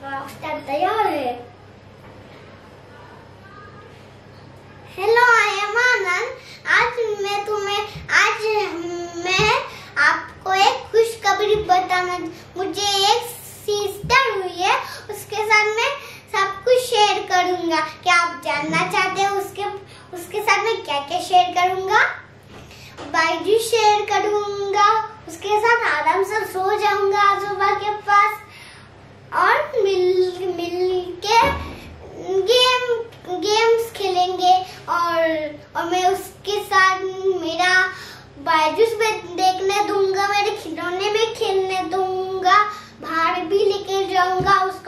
Hello I am आनंद आज मैं तुम्हें, आज मैं आपको एक खुशखबरी बताना, मुझे एक सिस्टर हुई है, उसके साथ मैं सब कुछ शेयर करूँगा। क्या आप जानना चाहते हैं उसके उसके साथ मैं क्या क्या शेयर करूँगा? बाइजू शेयर करूँगा। उसके साथ आराम से सो जाऊँगा पास और मैं उसके साथ मेरा बायजूस में देखने दूँगा, मेरे खिलौने में खेलने दूँगा बाहर भी लेके जाऊँगा, उसको